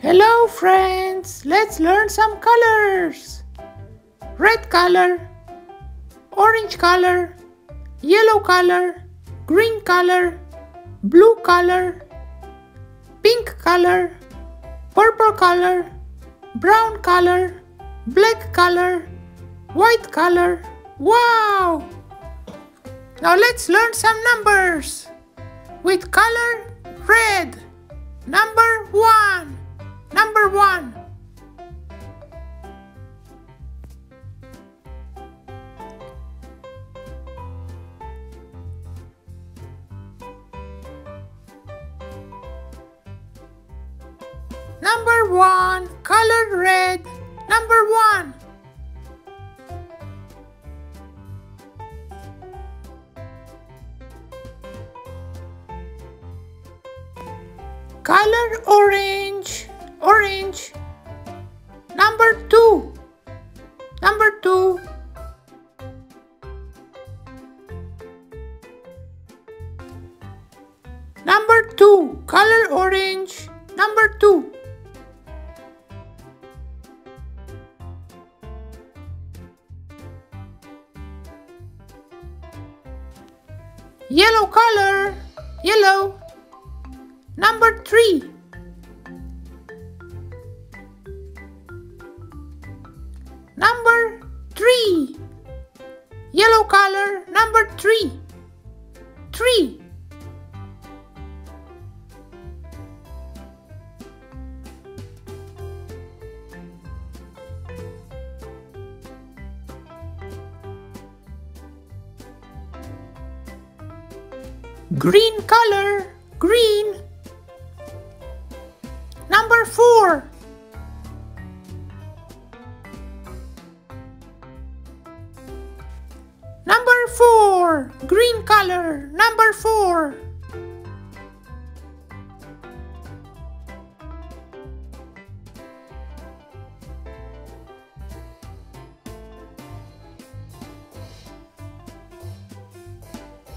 Hello friends, let's learn some colors. Red color, orange color, yellow color, green color, blue color, pink color, purple color, brown color, black color, white color. Wow! Now let's learn some numbers. With color red. Number one. Number one. Number one, color red. Number one. Color orange. Orange. Number two. Number two. Number two. Color orange. Number two. Yellow color. Yellow. Number three. Three. Yellow color. Number three. Three. Green color. Green. Number four. 4, green color, number 4.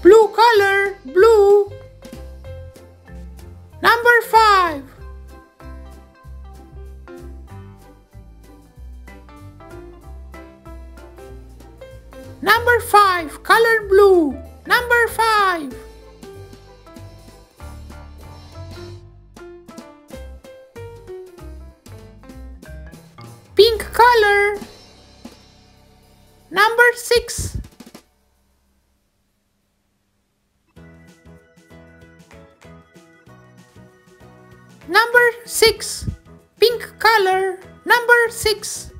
Blue color, blue. Number 5. Number 5, color blue. Number five. Pink color. Number six. Number six. Pink color. Number six.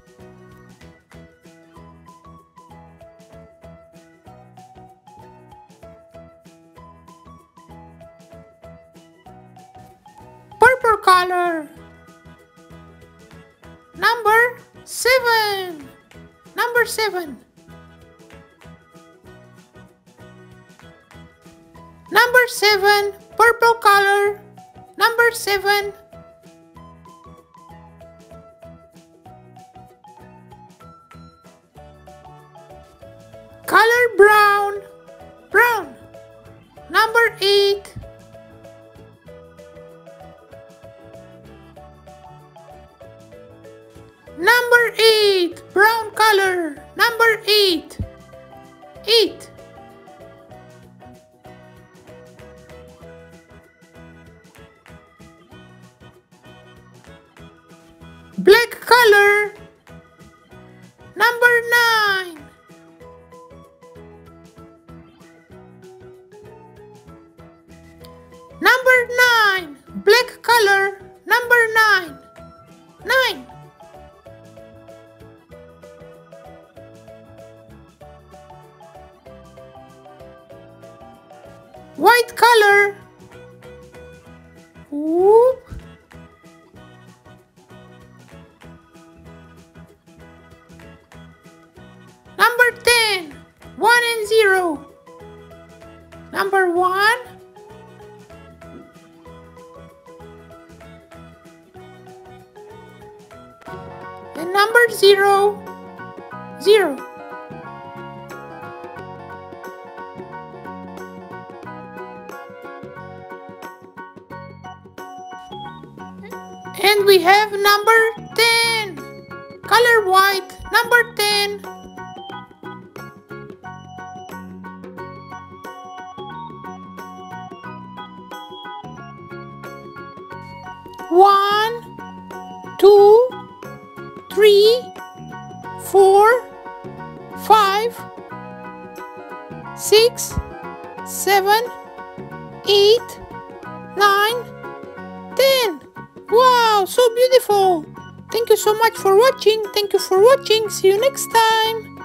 Color. Number seven. Number seven. Number seven, purple color. Number seven. Color brown. Brown. Number eight. Number eight. Eight. Black color. Number nine. White color. Whoop. Number 10. 1 and 0. Number 1. And number 0. 0. And we have number 10. Color white, number 10. One, two, three, four, five, six, seven, eight, nine, ten. So beautiful. Thank you so much for watching. Thank you for watching. See you next time.